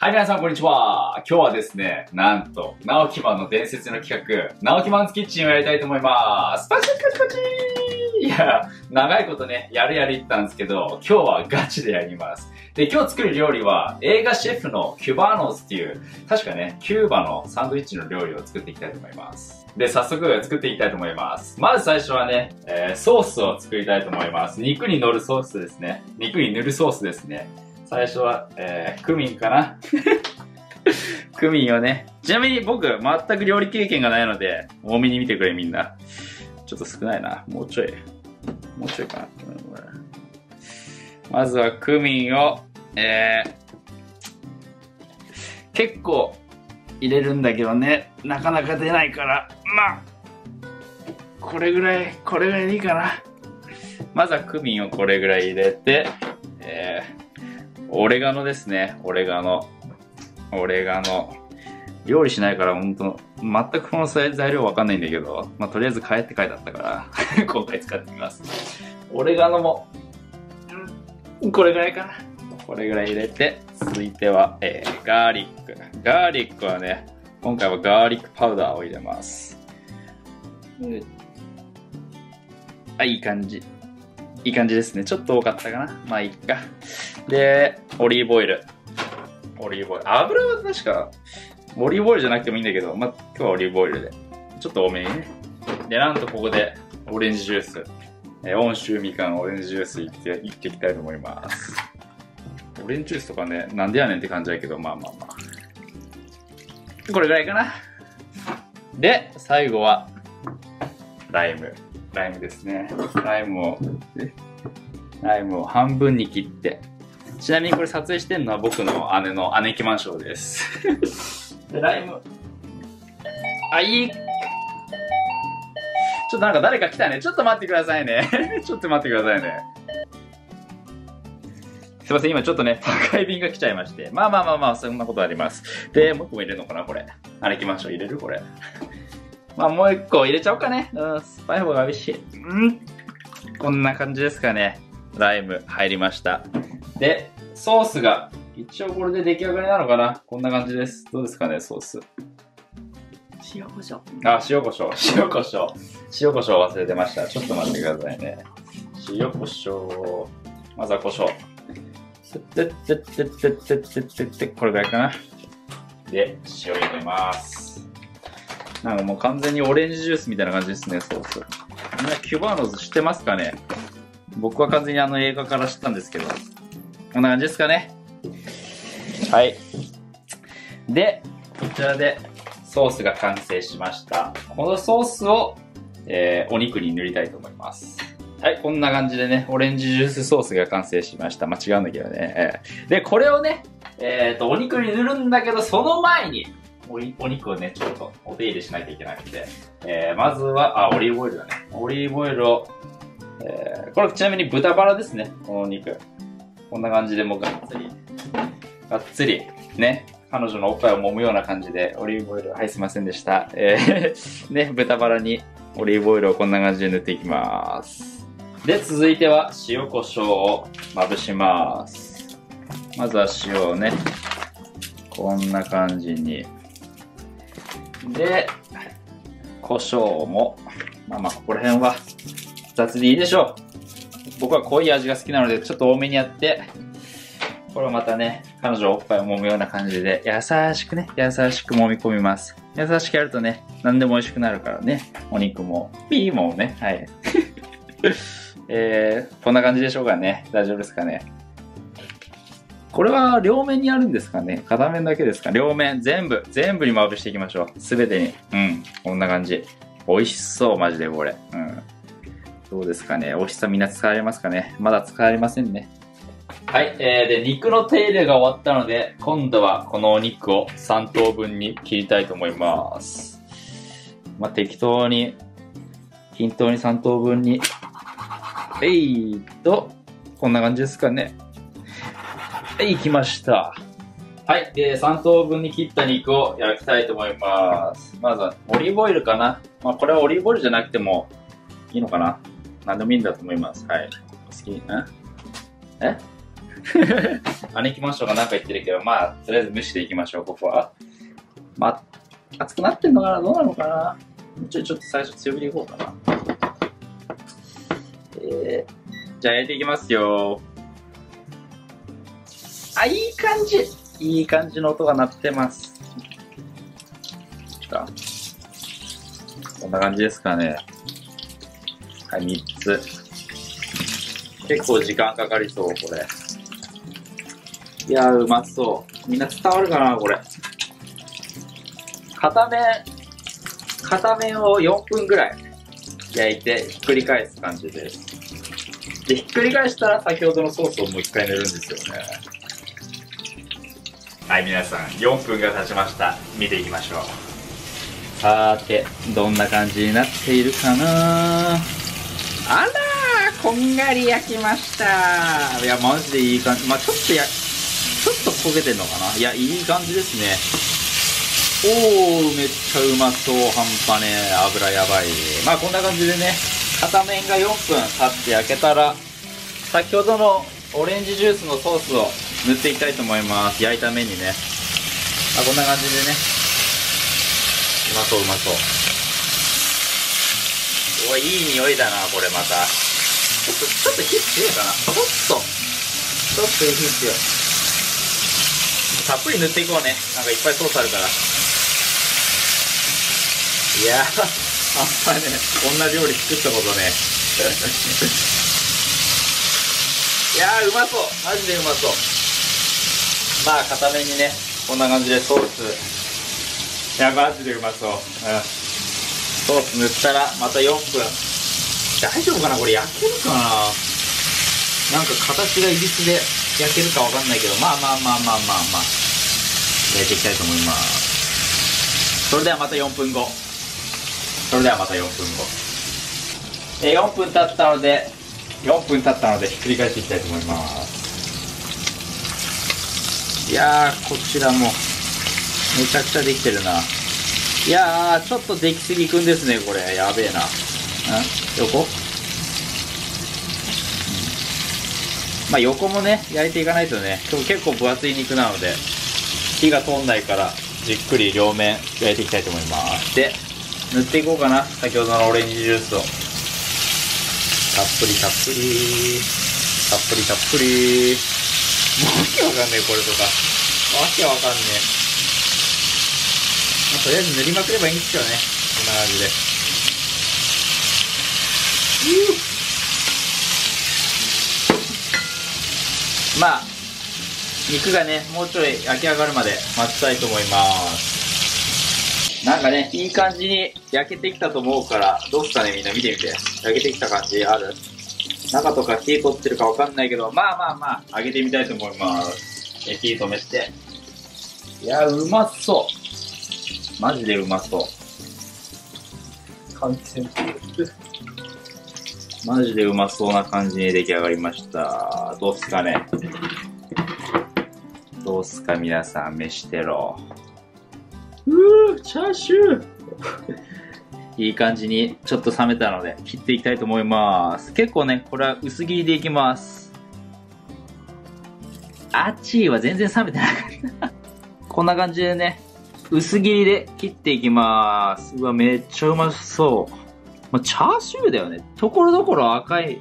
はい、皆さん、こんにちは。今日はですね、なんと、直木マンの伝説の企画、直木マンズキッチンをやりたいと思います。パチパチパチパチいや、長いことね、やるやる言ったんですけど、今日はガチでやります。で、今日作る料理は、映画シェフのキュバーノスっていう、確かね、キューバのサンドイッチの料理を作っていきたいと思います。で、早速作っていきたいと思います。まず最初はね、えーソースを作りたいと思います。肉に乗るソースですね。肉に塗るソースですね。最初は、えー、クミンかなクミンをね。ちなみに僕、全く料理経験がないので、多めに見てくれみんな。ちょっと少ないな。もうちょい。もうちょいかな。まずはクミンを、えー、結構入れるんだけどね、なかなか出ないから、まあ、これぐらい、これぐらいでいいかな。まずはクミンをこれぐらい入れて、えー、オレガノですね。オレガノ。オレガノ。料理しないから本当全くこの材料わかんないんだけど、まあ、とりあえず買えって書いてあったから、今回使ってみます。オレガノも、うんこれぐらいかな。これぐらい入れて、続いては、えー、ガーリック。ガーリックはね、今回はガーリックパウダーを入れます。うんあ、いい感じ。いい感じですね。ちょっと多かったかな。まあいいか。で、オリーブオイル。オリーブオイル。油は確か、オリーブオイルじゃなくてもいいんだけど、まあ今日はオリーブオイルで。ちょっと多めにね。で、なんとここで、オレンジジュース。えー、温州みかんオレンジジュースいって、いっていきたいと思います。オレンジジュースとかね、なんでやねんって感じだけど、まあまあまあ。これぐらいかな。で、最後は、ライム。ライムですね。ライムを、えライムを半分に切って。ちなみにこれ撮影してるのは僕の姉の姉貴マンションです。で、ライム。あ、いい。ちょっとなんか誰か来たね。ちょっと待ってくださいね。ちょっと待ってくださいね。すいません、今ちょっとね、高い便が来ちゃいまして。まあまあまあまあ、そんなことあります。で、もう一個も入れるのかな、これ。姉貴マンション入れる？これ。まあもう一個入れちゃおうかね。うん、スパイ方が美味しい。うん。こんな感じですかね。ライム入りました。で、ソースが、一応これで出来上がりなのかなこんな感じです。どうですかね、ソース。塩コショウ。あ、塩コショウ。塩コショウ。塩コショウ忘れてました。ちょっと待ってくださいね。塩コショウ。まずはコショウ。てってってってってってってってこれぐらいかな。で、塩入れます。なんかもう完全にオレンジジュースみたいな感じですね、ソース。みんなキュバーノズ知ってますかね？僕は完全にあの映画から知ったんですけど。こんな感じですかね？はい。で、こちらでソースが完成しました。このソースを、えーお肉に塗りたいと思います。はい、こんな感じでね、オレンジジュースソースが完成しました。ま、違うんだけどね。で、これをね、えっ、と、お肉に塗るんだけど、その前に、おお肉をね、ちょっとお手入れしなきゃいけなくて、えーまずは、あ、オリーブオイルだね。オリーブオイルを、えーこれちなみに豚バラですね、このお肉。こんな感じでもうがっつり、がっつり、ね、彼女のおっぱいを揉むような感じで、オリーブオイル、はい、すいませんでした。えー ね、豚バラにオリーブオイルをこんな感じで塗っていきます。で、続いては塩コショウをまぶします。まずは塩をね、こんな感じに。で、胡椒も、まあまあ、ここら辺は雑でいいでしょう。僕は濃い味が好きなので、ちょっと多めにやって、これをまたね、彼女おっぱいを揉むような感じで、優しくね、優しく揉み込みます。優しくやるとね、何でも美味しくなるからね、お肉も、ピーもね、はい。えー、こんな感じでしょうかね。大丈夫ですかね。これは両面にあるんですかね？片面だけですか？両面、全部、全部にまぶしていきましょう。すべてに。うん、こんな感じ。美味しそう、マジでこれ。うん。どうですかね？美味しさみんな使われますかね？まだ使われませんね。はい、えー、で、肉の手入れが終わったので、今度はこのお肉を3等分に切りたいと思います。まあ、適当に、均等に3等分にえいと、こんな感じですかね。はい、来ました。はい、で、3等分に切った肉を焼きたいと思います。まずは、オリーブオイルかな。まあ、これはオリーブオイルじゃなくてもいいのかな。何でもいいんだと思います。はい。好き、ん？え？姉貴マンションが何か言ってるけど、まあ、とりあえず無視でいきましょう、ここは。まあ、熱くなってんのかな？どうなのかな？ちょちょっと最初強火でいこうかな。えー、じゃあ焼いていきますよ。あ、いい感じいい感じの音が鳴ってます。こんな感じですかね。はい、3つ。結構時間かかりそう、これ。いや、うまそう。みんな伝わるかな、これ。片面、片面を4分ぐらい焼いてひっくり返す感じです。で、ひっくり返したら先ほどのソースをもう一回塗るんですよね。はい、皆さん、4分が経ちました。見ていきましょう。さーて、どんな感じになっているかな？あらー、こんがり焼きました。いや、マジでいい感じ。まあちょっとや、ちょっと焦げてんのかな？いや、いい感じですね。おー、めっちゃうまそう、半端ねえ。油やばい。まあこんな感じでね、片面が4分経って焼けたら、先ほどのオレンジジュースのソースを塗っていきたいと思います。焼いた面にね。あ、こんな感じでね。うまそう、うまそう。おい、いい匂いだな、これまた。ちょっと、ちょっと火強いかな。ちょっと、ちょっと火強い。たっぷり塗っていこうね。なんかいっぱいソースあるから。いやー、あんまね、こんな料理作ったことね。いやー、うまそう。マジでうまそう。まあ、片面にね、こんな感じでソース。いや、マジでうまそう。うん。ソース塗ったら、また4分。大丈夫かなこれ？焼けるかな？なんか形がいびつで焼けるかわかんないけど、まあまあまあまあまあまあ。焼いていきたいと思います。それではまた4分後。それではまた4分後。えー、4分経ったので、4分経ったのでひっくり返していきたいと思います。いやー、こちらも、めちゃくちゃできてるな。いやー、ちょっとできすぎくんですね、これ。やべえな。ん？横、うん、まあ横もね、焼いていかないとね、今日結構分厚い肉なので、火が通んないから、じっくり両面焼いていきたいと思います。で、塗っていこうかな。先ほどのオレンジジュースを。たっぷりたっぷり。たっぷりたっぷり。わけわかんねえ、これとか。わけわかんねえ。まあ、とりあえず塗りまくればいいんですよね。こんな感じで。まあ、肉がね、もうちょい焼き上がるまで待ちたいと思います。なんかね、いい感じに焼けてきたと思うから、どうすかね、みんな見てみて。焼けてきた感じある？中とか火取ってるかわかんないけど、まあまあまあ、揚げてみたいと思います。え火止めて。いや、うまそう。マジでうまそう。完全マジでうまそうな感じに出来上がりました。どうっすかねどうっすか皆さん、飯テロ。うー、チャーシューいい感じにちょっと冷めたので切っていきたいと思います。結構ね、これは薄切りでいきます。あっちーは全然冷めてなかった。こんな感じでね、薄切りで切っていきます。うわ、めっちゃうまそう。まあ、チャーシューだよね。ところどころ赤い、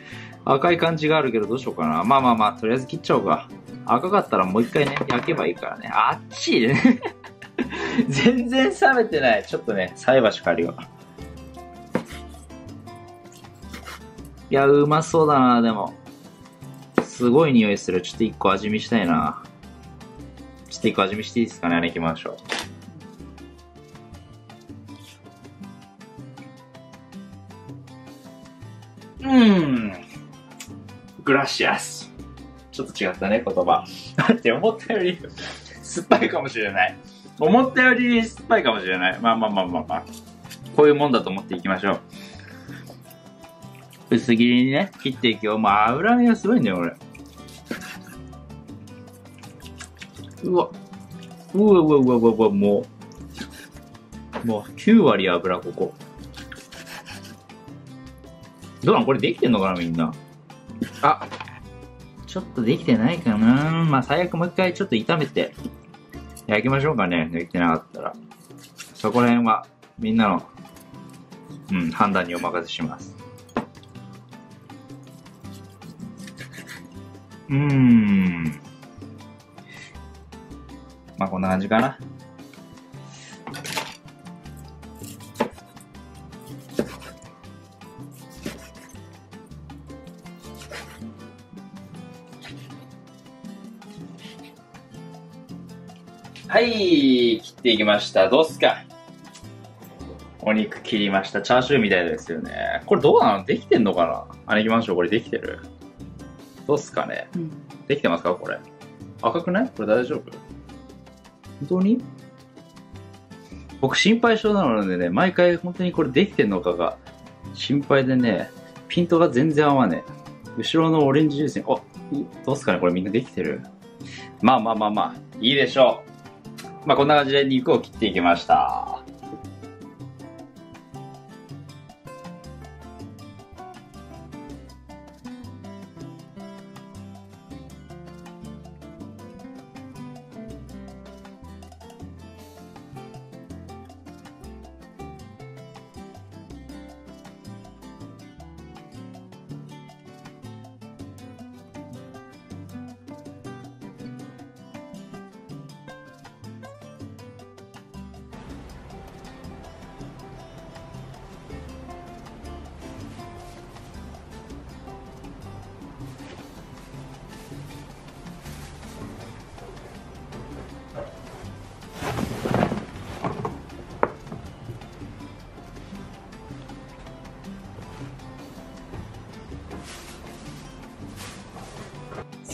赤い感じがあるけどどうしようかな。まあまあまあ、とりあえず切っちゃおうか。赤かったらもう一回ね、焼けばいいからね。あっちいね。全然冷めてない。ちょっとね、菜箸借りよう。いや、うまそうだな、でも。すごい匂いする。ちょっと一個味見したいな。ちょっと一個味見していいですかね、行きましょう。うん。グラシアス。ちょっと違ったね、言葉。だ って思ったより酸っぱいかもしれない。思ったより酸っぱいかもしれない。まあまあまあまあまあ。こういうもんだと思っていきましょう。薄切りにね、切っていくよ。まあ脂身がすごいんだよ、俺。うわ。うわうわうわうわうわ、もう。もう9割油、ここ。どうなん？これできてんのかなみんな。あ、ちょっとできてないかなまあ最悪もう一回ちょっと炒めて焼きましょうかね。できてなかったら。そこら辺はみんなの、うん、判断にお任せします。うーん。まあこんな感じかな。はい、切っていきました。どうっすか？お肉切りました。チャーシューみたいですよね。これどうなの？できてんのかな？姉貴マンションこれできてる？どうっすかね？うん。できてますか？これ。赤くない？これ大丈夫？本当に？僕心配性なのでね、毎回本当にこれできてんのかが心配でね、ピントが全然合わねえ。後ろのオレンジジュースに、あ、どうっすかね？これみんなできてる？まあまあまあまあ、いいでしょう。まあこんな感じで肉を切っていきました。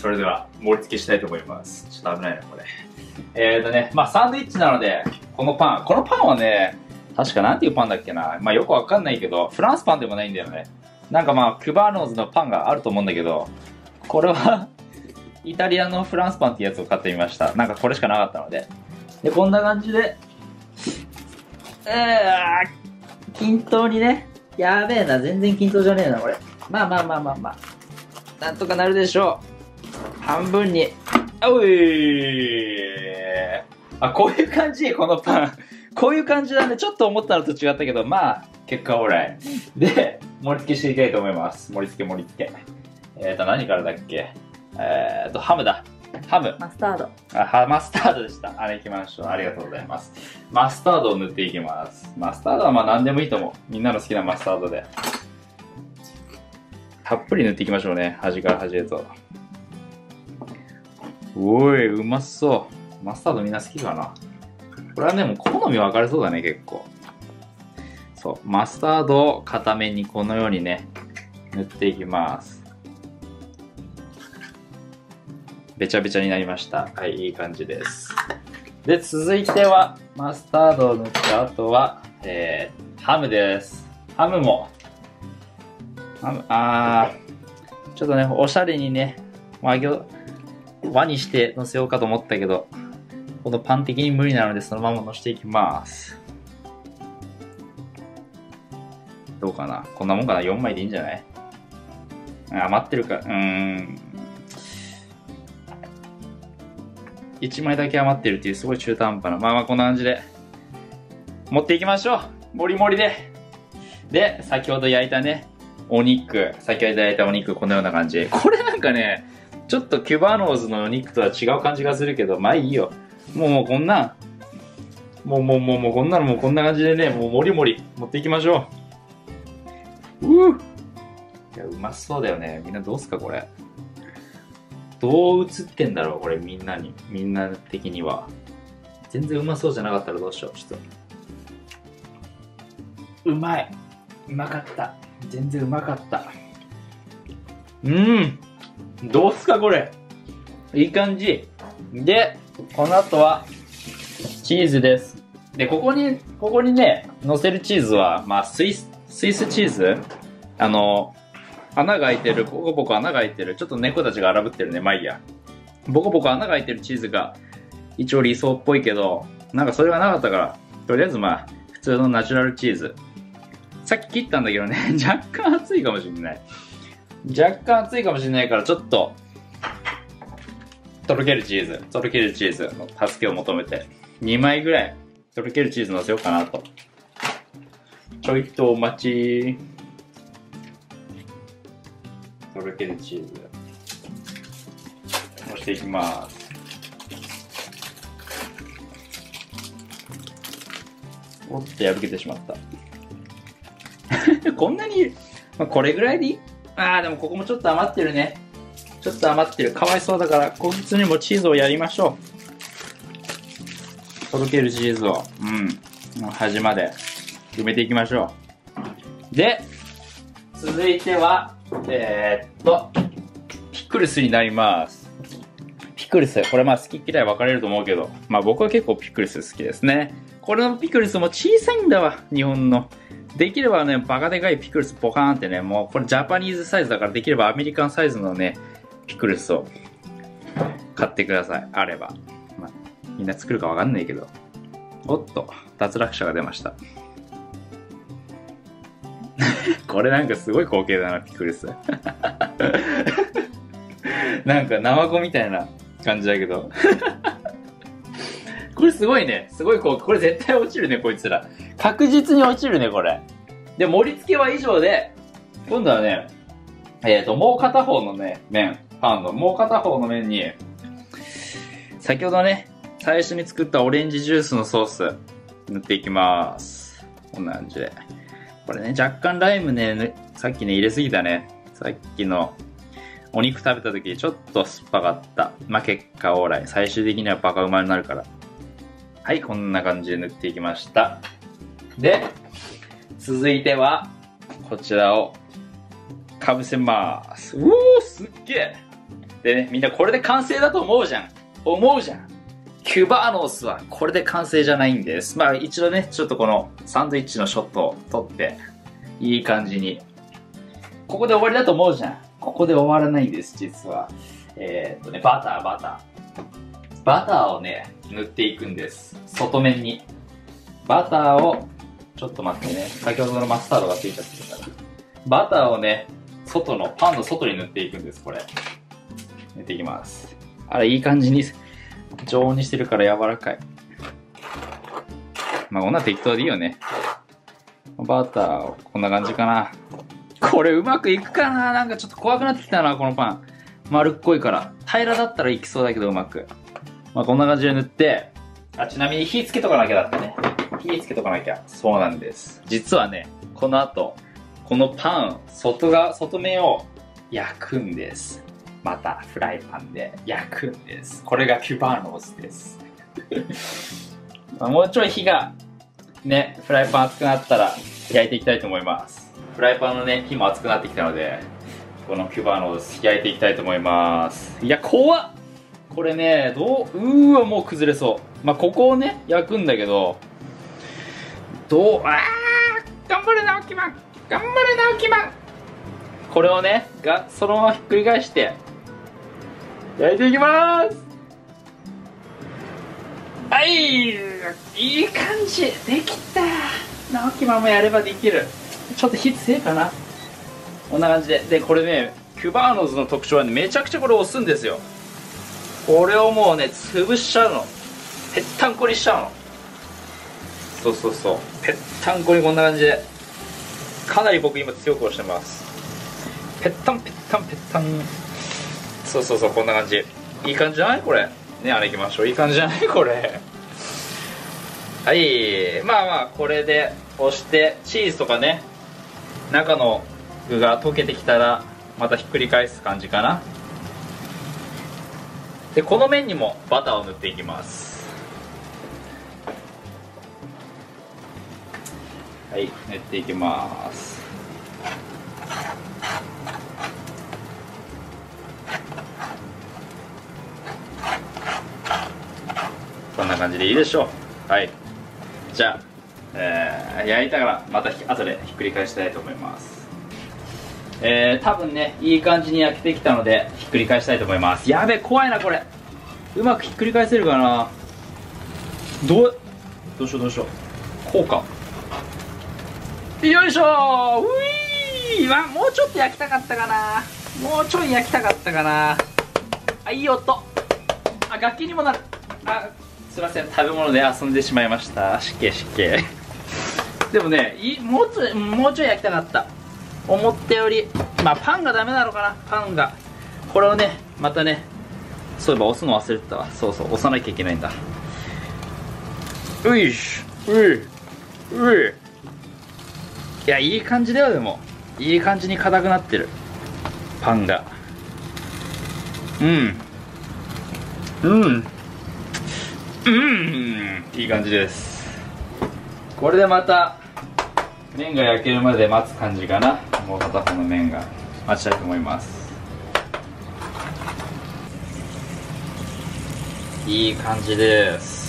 それでは盛り付けしたいと思います。ちょっと危ないな、これ。えーとね、まあサンドイッチなので、このパン、このパンはね、確かなんていうパンだっけな。まあよくわかんないけど、フランスパンでもないんだよね。なんかまあ、クバーノーズのパンがあると思うんだけど、これは、イタリアのフランスパンってやつを買ってみました。なんかこれしかなかったので。で、こんな感じで、えー、均等にね、やべえな、全然均等じゃねえな、これ。まあまあまあまあまあ。なんとかなるでしょう。半分に。あういあ、こういう感じ、このパン。こういう感じだね。ちょっと思ったのと違ったけど、まあ、結果オーライ。で、盛り付けしていきたいと思います。盛り付け盛り付け。えっ、ー、と、何からだっけ？えっ、ー、と、ハムだ。ハム。マスタード。あ、は、マスタードでした。あれ行きましょう。ありがとうございます。マスタードを塗っていきます。マスタードはまあ何でもいいと思う。みんなの好きなマスタードで。たっぷり塗っていきましょうね。端から端へと。おい、うまそう。マスタードみんな好きかな？これはね、もう好み分かれそうだね、結構。そう、マスタードを片面にこのようにね、塗っていきます。べちゃべちゃになりました。はい、いい感じです。で、続いては、マスタードを塗った後は、えー、ハムです。ハムも、ハム、あー、ちょっとね、おしゃれにね、和行、和にして乗せようかと思ったけど、このパン的に無理なのでそのまま乗せていきます。どうかな？こんなもんかな ?4 枚でいいんじゃない？余ってるか、うーん。1枚だけ余ってるっていうすごい中途半端な。まあまあこんな感じで。持っていきましょうもりもりで。で、先ほど焼いたね、お肉。先ほど焼いたお肉、このような感じ。これなんかね、ちょっとキュバノーズのお肉とは違う感じがするけど、まあいいよ。もうもうこんなん、もうもうもうもうこんなのもうこんな感じでね、もうもりもり持っていきましょう。うぅいや、うまそうだよね。みんなどうすか、これ。どう映ってんだろう、これ、みんなに。みんな的には。全然うまそうじゃなかったらどうしよう、ちょっと。うまい。うまかった。全然うまかった。うん。どうすか、これ？いい感じ。で、この後は、チーズです。で、ここに、ここにね、乗せるチーズは、まあ、スイス、スイスチーズ？あの、穴が開いてる、ボコボコ穴が開いてる、ちょっと猫たちが荒ぶってるね、まあいいや。ボコボコ穴が開いてるチーズが一応理想っぽいけど、なんかそれがなかったから、とりあえずまあ、普通のナチュラルチーズ。さっき切ったんだけどね、若干熱いかもしれない。若干熱いかもしれないから、ちょっと、とろけるチーズ、とろけるチーズの助けを求めて、2枚ぐらいとろけるチーズ乗せようかなと。ちょいとお待ち。とろけるチーズ。押していきます。おっと破けてしまった。こんなに、まあ、これぐらいでいい？ああ、でもここもちょっと余ってるね。ちょっと余ってる。かわいそうだから、こいつにもチーズをやりましょう。とろけるチーズを、うん、もう端まで埋めていきましょう。で、続いては、えー、っと、ピクルスになります。ピクルス、これまあ好き嫌い分かれると思うけど、まあ僕は結構ピクルス好きですね。これのピクルスも小さいんだわ、日本の。できればね、バカでかいピクルスポカーンってね、もうこれジャパニーズサイズだからできればアメリカンサイズのね、ピクルスを買ってください。あれば。まあ、みんな作るかわかんないけど。おっと、脱落者が出ました。これなんかすごい光景だな、ピクルス。なんかナマコみたいな感じだけど。これすごいね。すごいこう、これ絶対落ちるね、こいつら。確実に落ちるね、これ。で、盛り付けは以上で、今度はね、えっ、と、もう片方のね、麺、パンのもう片方の麺に、先ほどね、最初に作ったオレンジジュースのソース、塗っていきます。こんな感じで。これね、若干ライムね、さっきね、入れすぎたね。さっきのお肉食べた時ちょっと酸っぱかった。まあ、結果オーライ。最終的にはバカうまになるから。はい、こんな感じで塗っていきました。で、続いては、こちらを、かぶせます。うおー、すっげえでね、みんなこれで完成だと思うじゃん。思うじゃん。キュバーノースはこれで完成じゃないんです。まあ一度ね、ちょっとこのサンドイッチのショットを撮って、いい感じに。ここで終わりだと思うじゃん。ここで終わらないんです、実は。えー、っとね、バター、バター。バターをね、塗っていくんです。外面に。バターを、ちょっと待ってね。先ほどのマスタードがついちゃってるから。バターをね、外の、パンの外に塗っていくんです、これ。塗っていきます。あれ、いい感じに、常温にしてるから柔らかい。まあ、こんな適当でいいよね。バターを、こんな感じかな。これうまくいくかななんかちょっと怖くなってきたな、このパン。丸っこいから。平らだったらいきそうだけどうまく。まあ、こんな感じで塗って、あ、ちなみに火つけとかなきゃだってね。火つけとかなきゃ。そうなんです。実はね、この後、このパン、外が、外面を焼くんです。また、フライパンで焼くんです。これがキュバーノースです。もうちょい火が、ね、フライパン熱くなったら焼いていきたいと思います。フライパンのね、火も熱くなってきたので、このキュバーノース焼いていきたいと思います。いや、怖っこれね、どう、うわ、もう崩れそう。まあ、ここをね、焼くんだけど、どう、あ頑張れ、直樹マン頑張れ、直樹マンこれをね、が、そのままひっくり返して、焼いていきますはいいい感じできた直樹マンもやればできる。ちょっと火強いかなこんな感じで。で、これね、キュバーノズの特徴はね、めちゃくちゃこれ押すんですよ。これをもうね、潰しちゃうの。ぺったんこにしちゃうの。そうそうそう。ぺったんこにこんな感じで。かなり僕今強く押してます。ぺったんぺったんぺったん。そうそうそう、こんな感じ。いい感じじゃない？これ。ね、あれ行きましょう。いい感じじゃない？これ。はい。まあまあ、これで押して、チーズとかね、中の具が溶けてきたら、またひっくり返す感じかな。でこの面にもバターを塗っていきますはい塗っていきます。こんな感じでいいでしょう。はい。じゃあ、えー焼いたからまたひ後でひっくり返したいと思います。えー、多分ねいい感じに焼けてきたのでひっくり返したいと思います。やべ怖いなこれ。うまくひっくり返せるかな。どうどうしようどうしよう。こうか。よいしょ。ういー。もうちょっと焼きたかったかな。もうちょい焼きたかったかな。あいい音。あ楽器にもなるあすいません。食べ物で遊んでしまいました。湿気湿気でもねいもうちょいもうちょい焼きたかった。思ったよりまあパンがダメなのかな。パンが。これをねまたねそういえば押すの忘れてたわ。そうそう押さなきゃいけないんだ。ういしういういいやいい感じだよでも。いい感じに硬くなってる。パンが。うん。うん。うん。いい感じです。これでまた麺が焼けるまで待つ感じかな。もう片方の麺が。待ちたいと思います。いい感じです。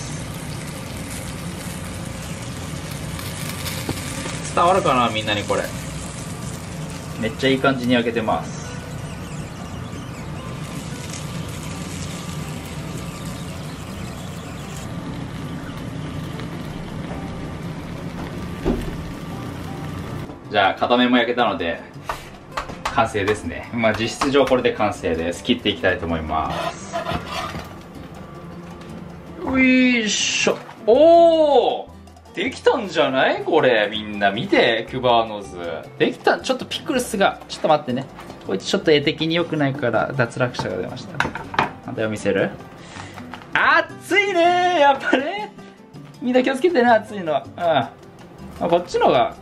伝わるかなみんなにこれ。めっちゃいい感じに焼けてます。じゃあ片面も焼けたので完成ですね。まあ実質上これで完成です。切っていきたいと思います。よいしょ。おおできたんじゃない？これ。みんな見て。キュバーノズできたちょっとピクルスが。ちょっと待ってね。こいつちょっと絵的に良くないから脱落者が出ました。反対を見せる？熱いねやっぱね。みんな気をつけてね熱いのは。うん、まあ、こっちのが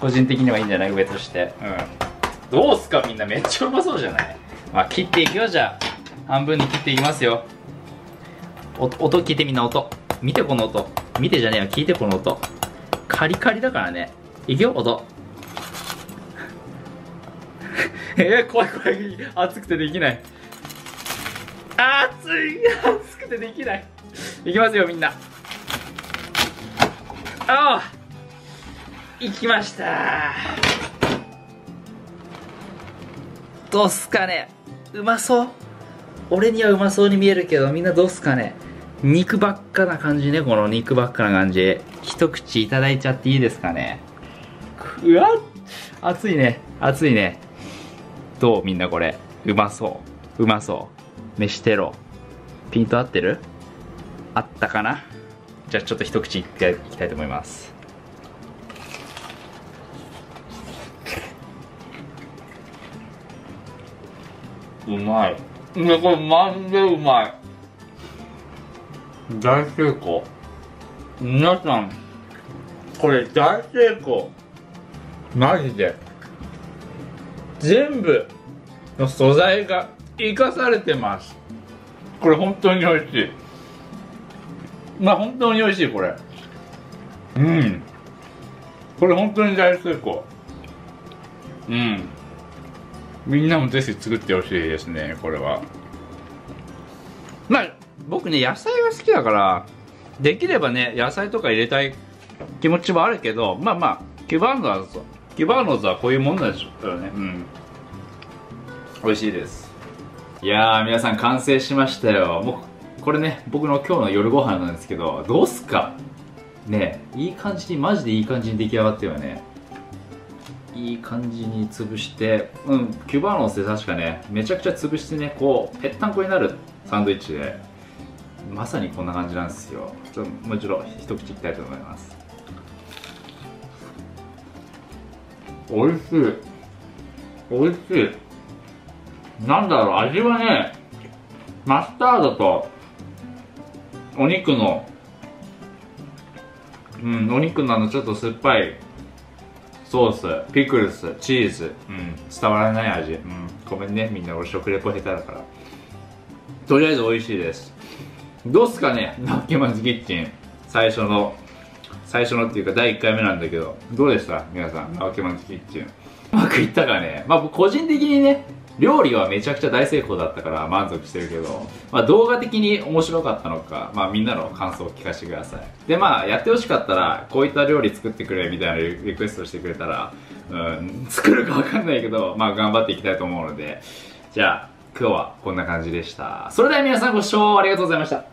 個人的にはいいんじゃない？上として。うん。どうすか？みんなめっちゃうまそうじゃない？まあ切っていくよじゃあ。半分に切っていきますよ。お音聞いてみんな音。見てこの音見てじゃねえよ。聞いてこの音。カリカリだからね。いくよ音。えー、怖い怖い。熱くてできない。熱い熱くてできない。いきますよみんな。ああ。いきました。どうすかね。うまそう。俺にはうまそうに見えるけどみんなどうすかね。肉ばっかな感じねこの肉ばっかな感じ。一口いただいちゃっていいですかね。うわ熱いね熱いね。どうみんなこれ。うまそううまそう。飯テロ。ピント合ってる？あったかな？じゃあちょっと一口いっていきたいと思います。うまい。これマジでうまい。大成功。皆さんこれ大成功。マジで。全部の素材が生かされてます。これ本当に美味しい。まあ本当に美味しいこれ。うん。これ本当に大成功。うん。みんなもぜひ作ってほしいですねこれは。まあ僕ね野菜が好きだからできればね野菜とか入れたい気持ちもあるけどまあまあキュバーノーズキュバーノーズはこういうもんなんでしょうね。うん。美味しいです。いやー皆さん完成しましたよ。もうこれね僕の今日の夜ご飯なんですけどどうすか？ねいい感じにマジでいい感じに出来上がったよね。いい感じに潰してうんキュバーノスで確かねめちゃくちゃ潰してねこうぺったんこになるサンドイッチで。まさにこんな感じなんですよ。ちょっともう一度一口いきたいと思います。おいしい。おいしい。なんだろう味はねマスタードとお肉のうんお肉のあのちょっと酸っぱいソースピクルスチーズ、うん、伝わらない味、うん、ごめんねみんな。俺食レポ下手だから。とりあえず美味しいです。どうすかね？ナッケマンズキッチン。最初の。最初のっていうか第1回目なんだけど。どうでした？皆さんナッケマンズキッチン。うまくいったかね？まあ個人的にね料理はめちゃくちゃ大成功だったから満足してるけど、まあ、動画的に面白かったのか、まあ、みんなの感想を聞かせてください。でまあやってほしかったらこういった料理作ってくれみたいなリクエストしてくれたら、うん、作るか分かんないけど、まあ、頑張っていきたいと思うので。じゃあ今日はこんな感じでした。それでは皆さんご視聴ありがとうございました。